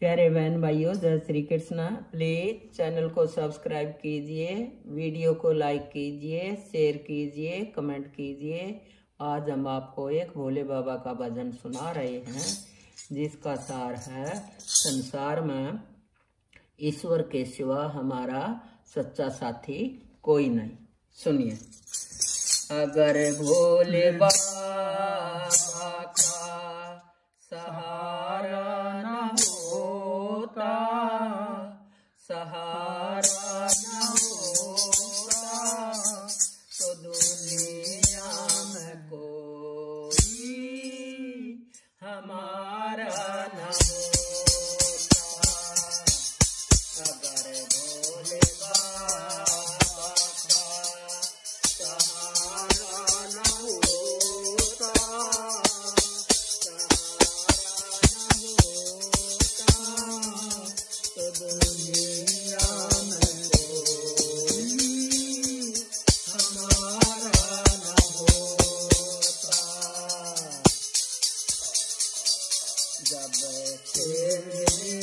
प्यारे बहन भाइयों, जय श्री कृष्णा। प्लीज़ चैनल को सब्सक्राइब कीजिए, वीडियो को लाइक कीजिए, शेयर कीजिए, कमेंट कीजिए। आज हम आपको एक भोले बाबा का भजन सुना रहे हैं, जिसका सार है संसार में ईश्वर के सिवा हमारा सच्चा साथी कोई नहीं। सुनिए। अगर भोले बाबा जब तेरी